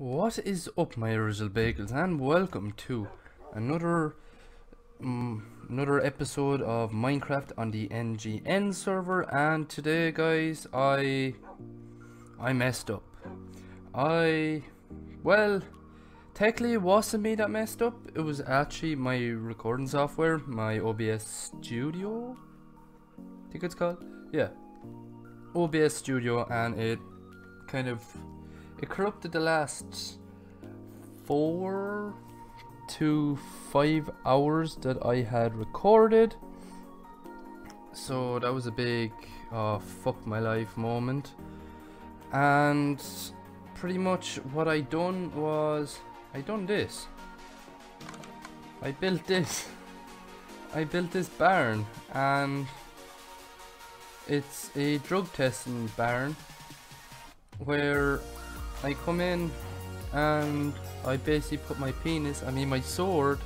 What is up, my original bagels, and welcome to another um, another episode of Minecraft on the MGN server. And today, guys, I I messed up. I well, technically, it wasn't me that messed up. It was actually my recording software, my OBS Studio. I think it's called. Yeah, OBS Studio, and it kind of it corrupted the last four to five hours that I had recorded. So that was a big uh, fuck my life moment. And pretty much what I done was I done this. I built this. I built this barn and it's a drug testing barn where I come in and I basically put my penis, I mean my sword,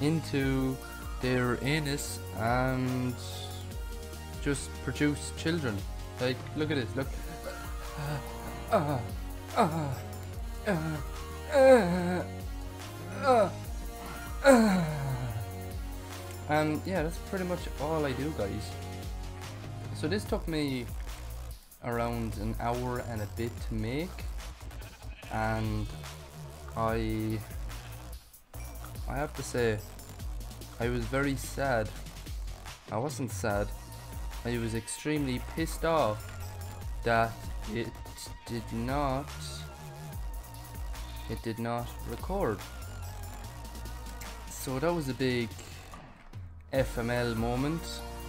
into their anus and just produce children. Like, look at this, look. And yeah, that's pretty much all I do, guys. So this took me around an hour and a bit to make and I I have to say I was very sad. I wasn't sad. I was extremely pissed off that it did not it did not record. So that was a big FML moment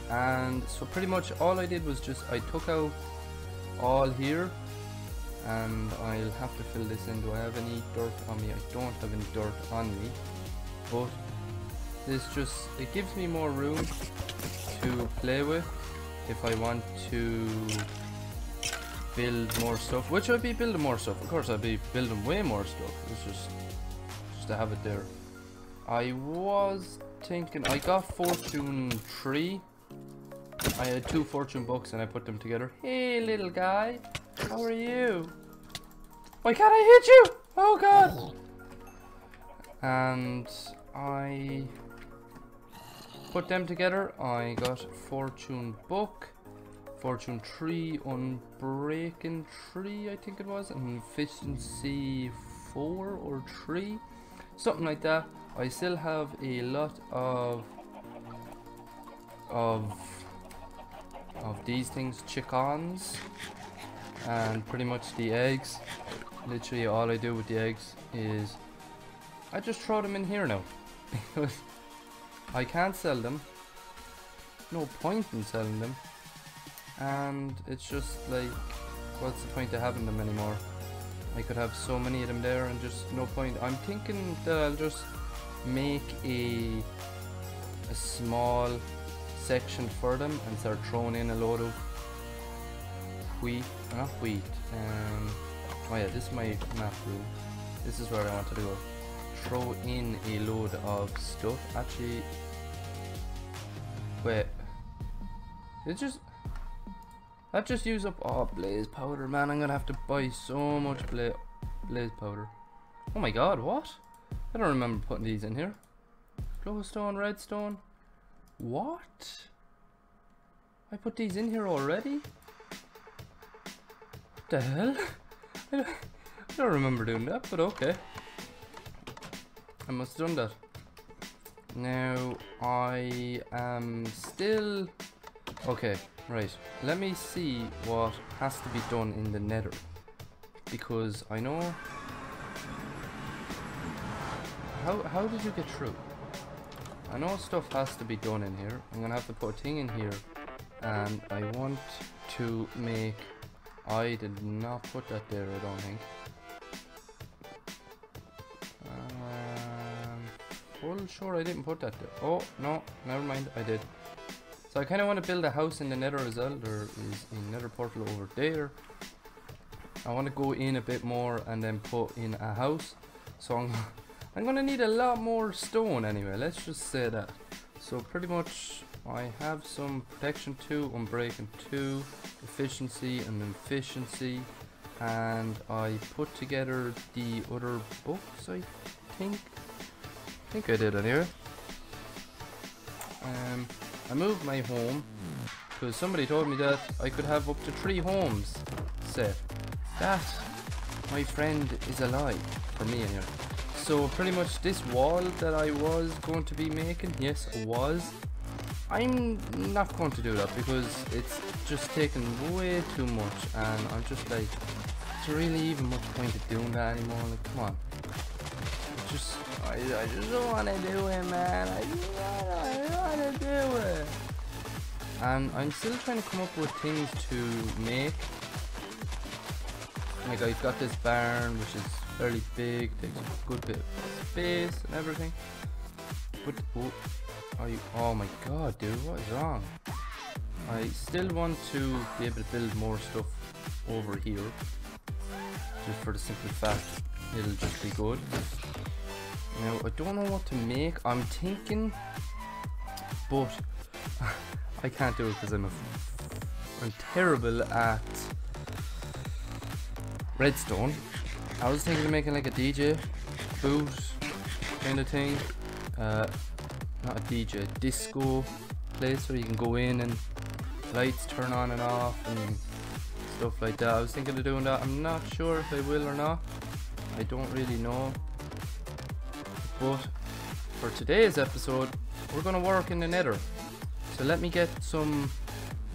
and so pretty much all I did was just I took out all here and I'll have to fill this in. Do I have any dirt on me? I don't have any dirt on me, but this just, it gives me more room to play with if I want to build more stuff, which I'll be building more stuff. Of course, I'll be building way more stuff. It's just, just to have it there. I was thinking, I got Fortune 3. I had two Fortune books and I put them together. Hey, little guy. How are you? Why can't I hit you? Oh god! And I put them together. I got Fortune Book, Fortune Tree, Unbreaking Tree, I think it was, and Efficiency 4 or 3, something like that. I still have a lot of of of these things, chickens and pretty much the eggs. Literally all I do with the eggs is I just throw them in here now. Because I can't sell them. No point in selling them. And it's just like what's the point of having them anymore? I could have so many of them there and just no point. I'm thinking that I'll just make a a small section for them and start throwing in a load of wheat, not wheat, um, oh yeah, this is my map room. This is where I wanted to go. Throw in a load of stuff. Actually, wait, it just, that just use up oh, blaze powder, man. I'm gonna have to buy so much bla blaze powder. Oh my god, what? I don't remember putting these in here. Glowstone, redstone. What? I put these in here already? The hell? I don't, remember doing that, but okay. I must have done that. Now, I am still... Okay, right. Let me see what has to be done in the nether. Because I know... How, how did you get through? I know stuff has to be done in here. I'm gonna have to put a thing in here. And I want to make I did not put that there, I don't think. Um, full sure I didn't put that there. Oh, no, never mind, I did. So I kind of want to build a house in the nether as well. There is a nether portal over there. I want to go in a bit more and then put in a house. So I'm, I'm going to need a lot more stone anyway. Let's just say that. So pretty much I have some protection 2, unbreaking 2, efficiency and efficiency. and I put together the other books I think. I think I did anyway. Um, I moved my home because somebody told me that I could have up to three homes set. That my friend is a lie for me anyway. So pretty much this wall that I was going to be making yes was I'm not going to do that because it's just taking way too much and I'm just like it's really even much point of doing that anymore like come on. Just I, I just don't want to do it man. I just want to do it. And I'm still trying to come up with things to make. Like I've got this barn which is fairly big takes a good bit of space and everything. But oh, I, oh my god, dude, what is wrong? I still want to be able to build more stuff over here. Just for the simple fact it'll just be good. Now, I don't know what to make. I'm thinking, but I can't do it because I'm a I'm terrible at redstone. I was thinking of making like a DJ booth kind of thing. Uh, not a DJ, disco place where you can go in and lights turn on and off and stuff like that. I was thinking of doing that. I'm not sure if I will or not. I don't really know. But for today's episode, we're gonna work in the nether. So let me get some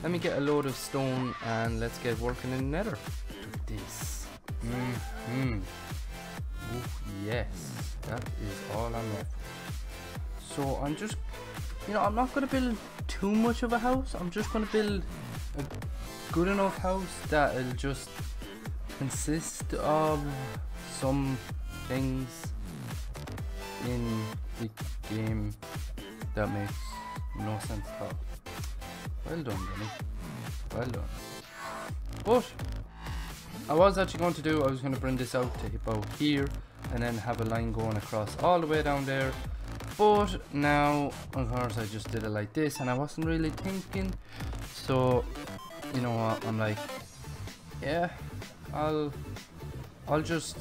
let me get a load of stone and let's get working in the nether. This. Mm, mm. Oh, yes. That is all I'm left so I'm just, you know, I'm not to build too much of a house. I'm just to build a good enough house that it'll just consist of some things in the game that makes no sense at all. Well done, Danny. Well done. But I was actually going to do, I was going to bring this out to about here and then have a line going across all the way down there but now of course I just did it like this and I wasn't really thinking. So you know what? I'm like yeah I'll I'll just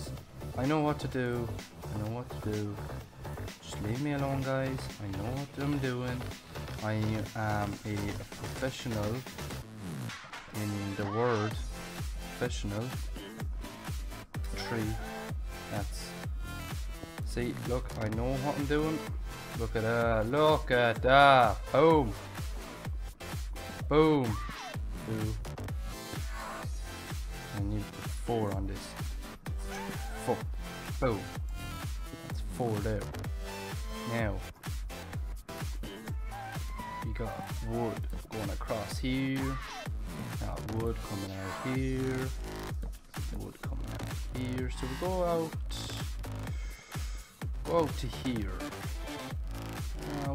I know what to do. I know what to do. Just leave me alone guys. I know what I'm doing. I am a professional in the word professional. Tree that's see look I know what I'm doing Look at that. Look at that. Boom. Boom. Two. I need four on this. Four. Boom. That's four there. Now. We got wood going across here. Got wood coming out here. Wood coming out here. So we go out. Go out to here.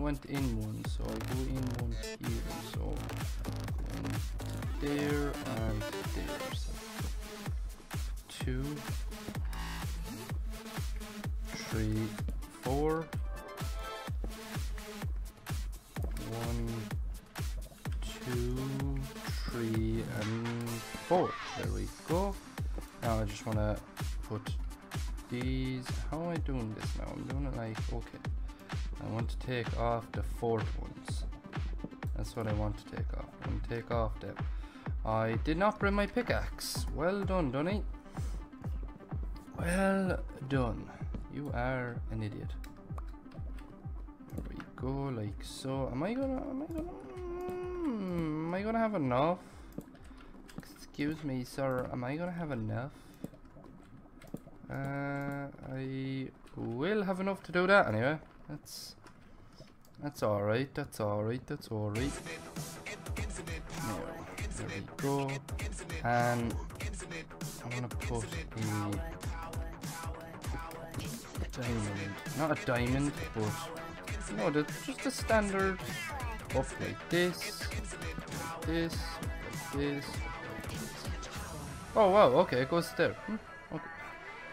Went in one, so I go in one here, so there and there. Off the fourth ones. That's what I want to take off. I want to take off them. I did not bring my pickaxe. Well done, Dunny. Well done. You are an idiot. There we go, like so. Am I gonna? Am I gonna? Mm, am I gonna have enough? Excuse me, sir. Am I gonna have enough? Uh, I will have enough to do that anyway. That's that's alright, that's alright, that's alright. There we go. And I'm gonna put a diamond. Not a diamond, but no, just a standard up like this, like this, like this. Oh wow, okay, it goes there. Hmm, okay.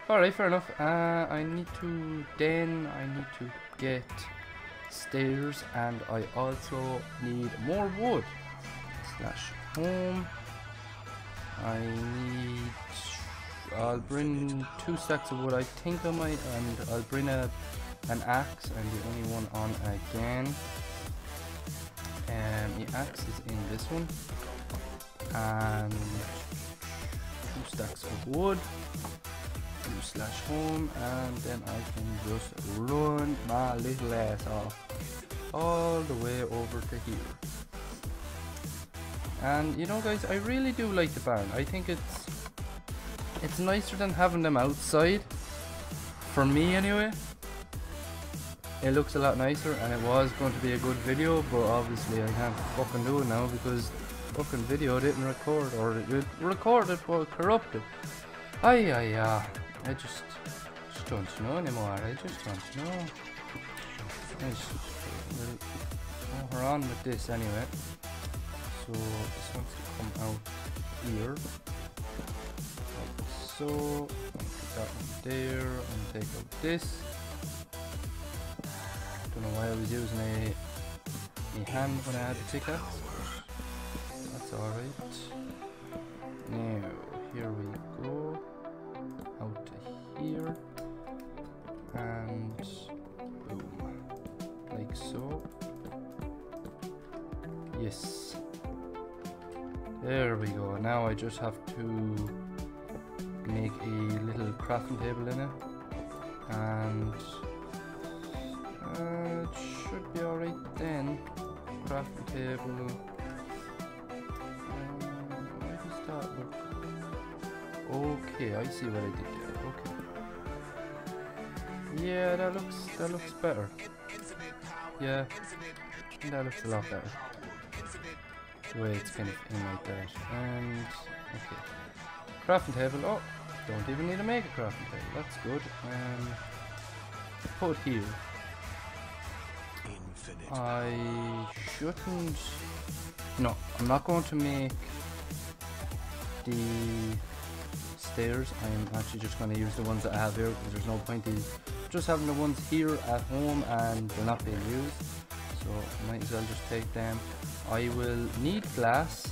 Alright, fair enough. Uh, I need to, then I need to get stairs and I also need more wood slash home I need I'll bring two stacks of wood. I think I might, and I'll bring a an axe. and the only one on again. And the axe is in this one, and two stacks of wood. Slash home, and then I can just run my little ass off all the way over to here. And you know guys, I really do like the barn. I think it's it's nicer than having them outside. For me anyway. It looks a lot nicer and it was going to be a good video but obviously I can't fucking do it now because fucking video didn't record or it recorded but corrupted. Ay ay ay. I just, just don't know anymore. I just don't know. Well, we're on with this anyway. So this wants to come out here. Like so. Put that one there and take out this. Don't know why I was using a, a hand when I had the pickaxe that's alright. Now here we go here and boom like so yes there we go. Now I just have to make a little crafting table in it. And uh, it should be alright then. Crafting table. Um? Okay, I see what I did. Yeah, that looks that looks better. Yeah, that looks a lot better the way it's kind of in like that. And okay, crafting table. Oh, don't even need to make a crafting table. That's good. Um, put here. Infinite. I shouldn't. No, I'm not going to make the stairs. I'm actually just going to use the ones that I have here because there's no point in just having the ones here at home and they're not being used. So might as well just take them. I will need glass.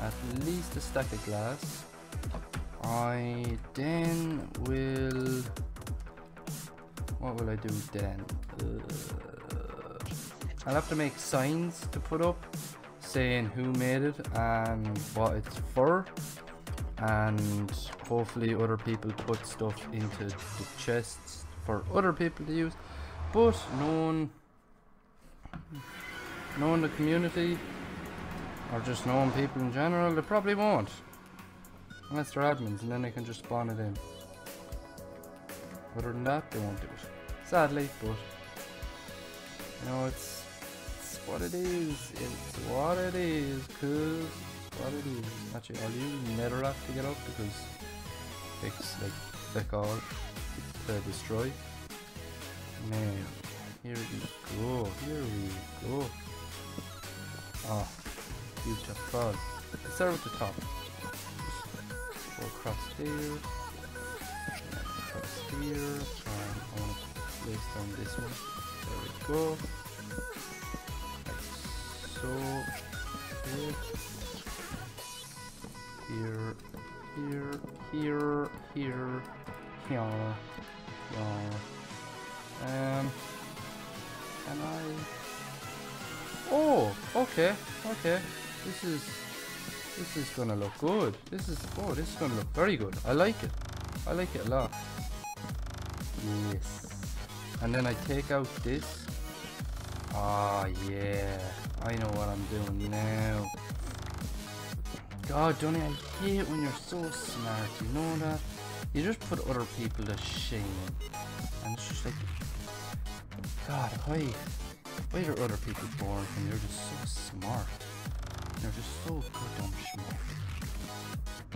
At least a stack of glass. I then will... What will I do then? Uh, I'll have to make signs to put up saying who made it and what it's for and hopefully other people put stuff into the chests for other people to use but knowing knowing the community or just knowing people in general, they probably won't. Unless they're admins and then they can just spawn it in. Other than that, they won't do it. Sadly, but you know, it's, it's what it is. It's what it is, cause what. Actually, I'll use netherrack to get up because it's like thick all uh, to destroy. Now, here we go, here we go. Ah, oh, beautiful. Let's start with the top. Just go across here. Across here. And I want to place down this one. There we go. Like so. Here. Here. Here. Here. Here. Here. Um. Can I? Oh, okay, okay. This is this is gonna look good. This is oh, this is gonna look very good. I like it. I like it a lot. Yes. And then I take out this. Ah, yeah. I know what I'm doing now. God, Johnny, I hate when you're so smart. You know that? You just put other people to shame. And it's just like, God, why? Why are other people born when they're just so smart? They're just so goddamn smart.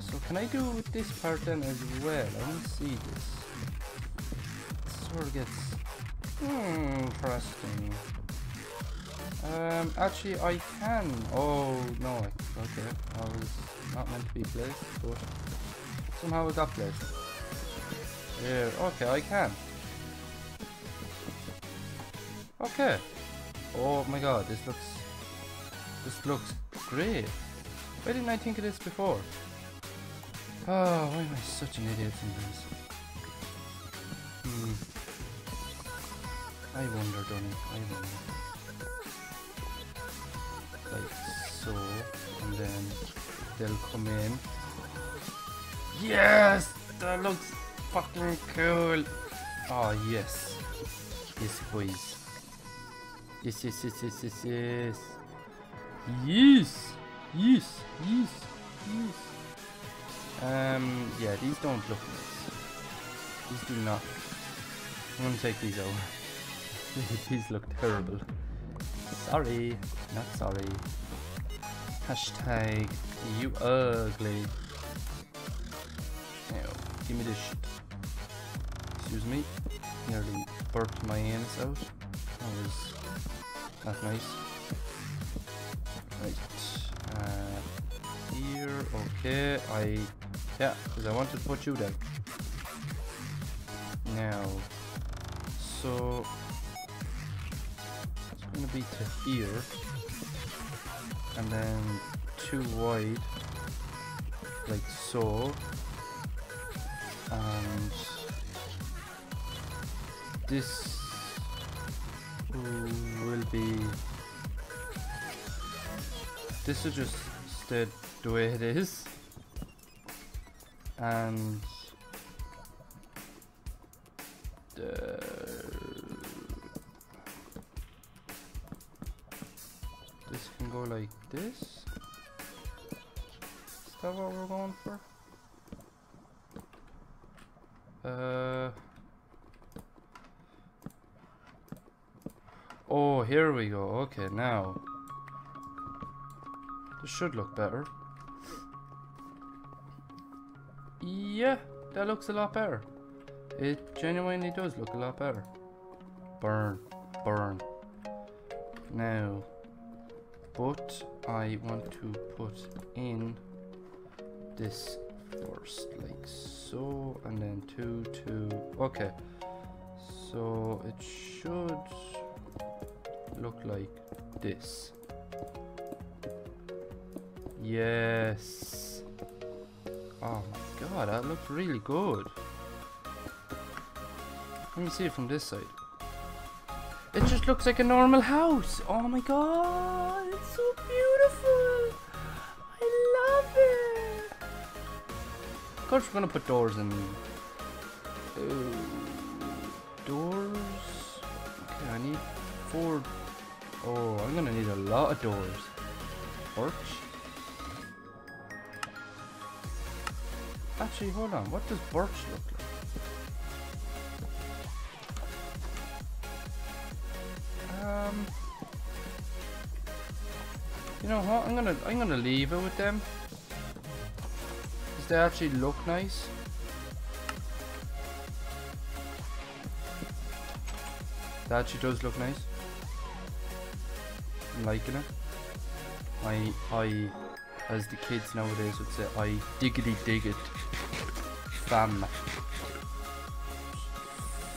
So can I do with this part then as well? I want to see this. It sort of gets hmm, interesting. Um, actually I can. Oh no, okay. I was not meant to be placed, but somehow I got placed. Yeah, okay, I can. Okay. Oh my god, this looks... This looks great. Why didn't I think of this before? Oh, why am I such an idiot sometimes? Hmm. I wonder, Donny. I wonder. Then they'll come in. Yes! That looks fucking cool! Oh, yes. Yes, boys. Yes, yes, yes, yes, yes, yes. Yes! Yes, yes, yes. Um, yeah, these don't look nice. These do not. I'm gonna take these over. these look terrible. Sorry, not sorry. Hashtag you ugly. Now, give me this shit. Excuse me. Nearly burnt my anus out. That was not nice. Right. Uh, here, okay. I, yeah, because I wanted to put you down. Now, so it's to be to here, and then two wide, like so, and this will be this will just stay the way it is. And this is that what we're going for uh Oh, here we go. Okay, now. This should look better. Yeah, that looks a lot better. It genuinely does look a lot better. Burn, burn. Now, but I want to put in this first, like so, and then two, two. Okay, so it should look like this. Yes. Oh my god, that looks really good. Let me see it from this side. It just looks like a normal house. Oh my god, course we're gonna put doors in. Uh, doors? Okay, I need four Oh, I'm gonna need a lot of doors. Porch? Actually, hold on. What does birch look like? Um, you know what? I'm gonna I'm gonna leave it with them. They actually look nice. That actually does look nice. I'm liking it. I, I, as the kids nowadays would say, I diggity dig it. Fam.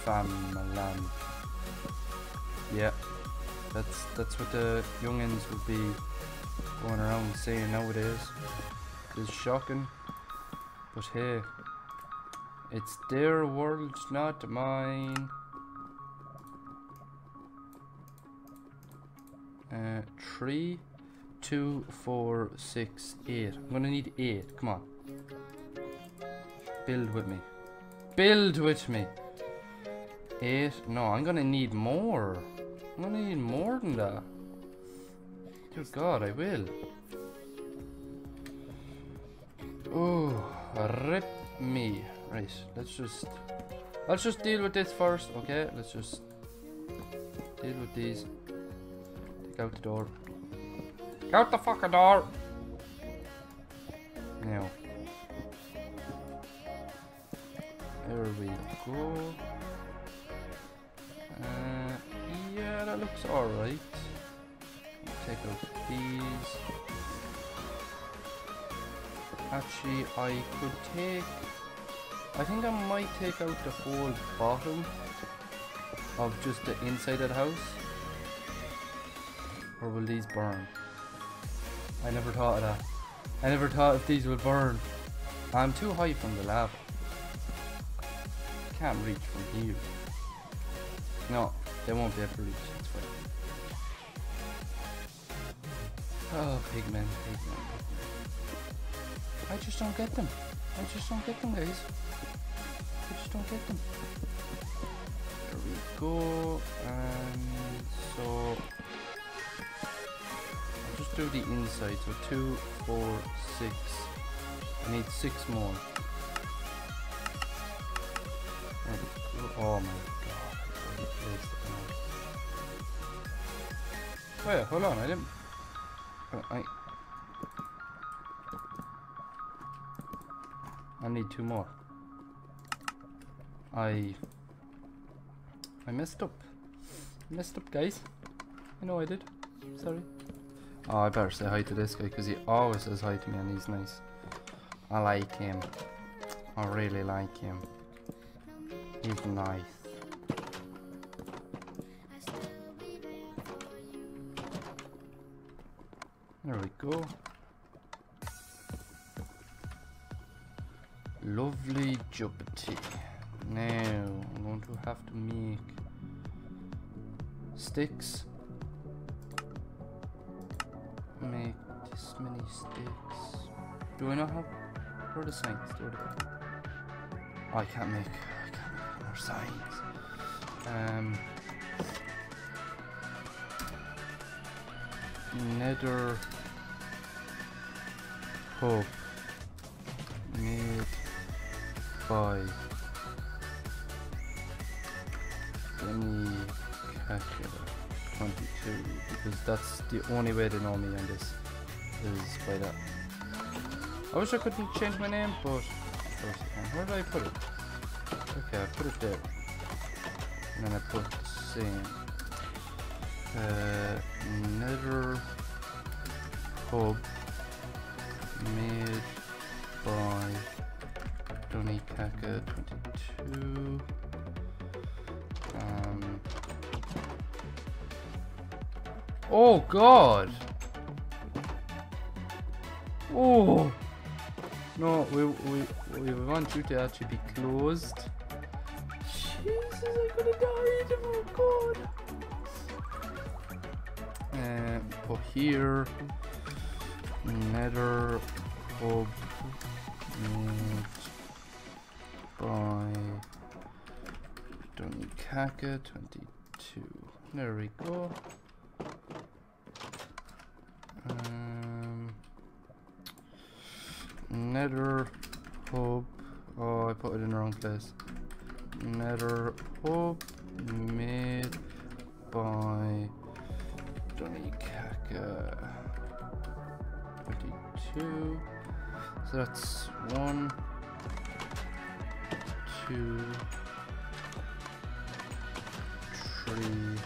Fam Yeah. That's that's what the youngins would be going around saying nowadays. It's shocking. But hey, it's their world, not mine. Uh, three, two, four, six, eight. I'm gonna need eight. Come on. Build with me. Build with me. Eight. No, I'm gonna need more. I'm gonna need more than that. Dear God, I will. Oh, rip me. Right, let's just... Let's just deal with this first, okay? Let's just deal with these. Take out the door. Take out the fucking door! Now. There we go. Uh, yeah, that looks alright. Take out these. Actually, I could take... I think I might take out the whole bottom of just the inside of the house. Or will these burn? I never thought of that. I never thought if these would burn. I'm too high from the lava. Can't reach from here. No, they won't be able to reach. It's fine. Oh, pigmen, pigmen, pigmen. I just don't get them. I just don't get them, guys. I just don't get them. There we go. And so I'll just do the inside. So two, four, six. I need six more. Oh my god. Wait, hold on, I didn't... I... need two more. I... I messed up. Messed up, guys. I know I did. Sorry. Oh, I better say hi to this guy because he always says hi to me and he's nice. I like him. I really like him. He's nice. There we go. Lovely jubbity. Now, I'm going to have to make sticks. Make this many sticks. Do I not have where the signs? Are they? Oh, I can't make I can't make more signs. Um Nether Hub made by Benny Calculator 22 because that's the only way to know me on this is by that. I wish I couldn't change my name, but Where did I put it? Okay, I put it there. And then I put the same. Uh, Nether Hub made Oh God! Oh! No, we, we, we want you to actually be closed. Jesus, I'm gonna die. Oh god. Uh, and for here, nether hub by Donikaka 22. There we go. Nether hub oh I put it in the wrong place. Nether hub made by Johnny Kaka. 22 so that's one two three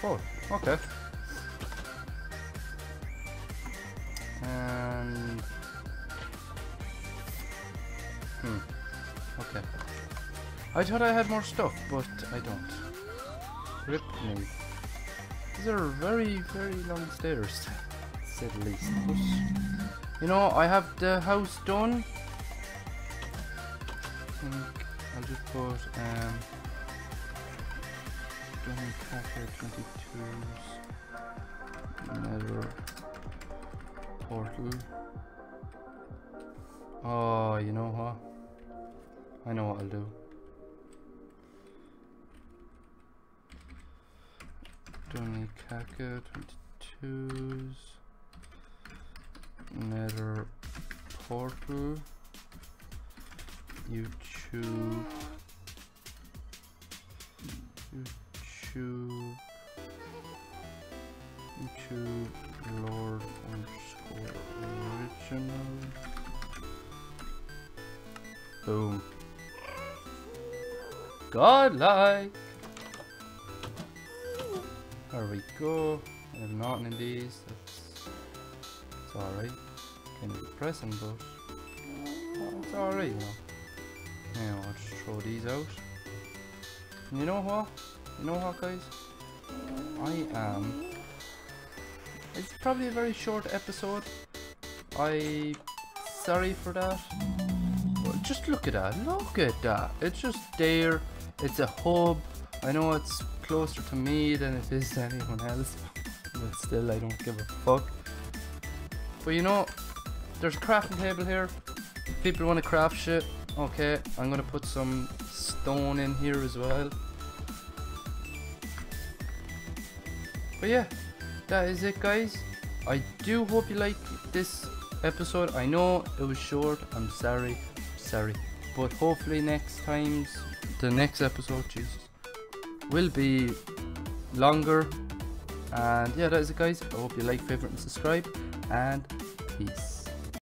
four. Okay I thought I had more stuff, but I don't. Rip me. These are very, very long stairs, say the least. But, you know, I have the house done. I think I'll just put, um, Cafe 22's Nether Portal. Oh, you know what? I know what I'll do. Donny Kaka 22's Nether Portal YouTube YouTube YouTube Lord original Boom Godlike there we go. I have nothing in these. That's, that's alright. Can be pressing, but oh, it's alright, you know. Now I'll just throw these out. And you know what? You know what, guys? I am it's probably a very short episode. I sorry for that. But just look at that. Look at that. It's just there. It's a hub. I know it's closer to me than it is to anyone else. But still, I don't give a fuck. But you know, there's a crafting table here. If people want to craft shit, okay, I'm gonna put some stone in here as well. But yeah, that is it guys. I do hope you like this episode. I know it was short, I'm sorry, sorry. But hopefully next time's, the next episode, Jesus, will be longer. And yeah, that is it guys. I hope you like, favorite and subscribe. And peace.